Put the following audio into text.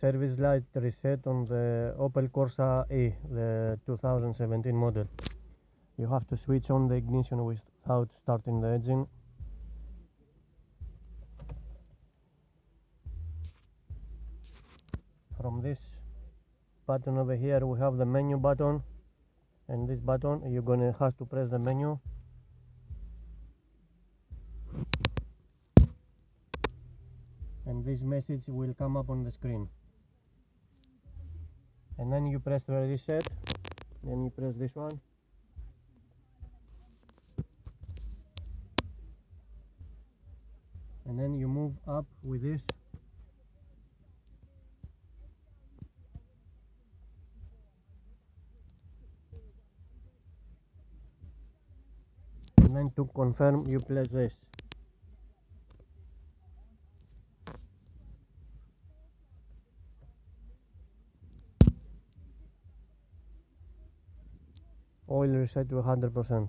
service light reset on the Opel Corsa E, the 2017 model. You have to switch on the ignition without starting the engine. From this button over here we have the menu button and this button you're gonna have to press the menu and this message will come up on the screen and then you press the reset then you press this one. And then you move up with this. And then to confirm you press this oil reset to 100%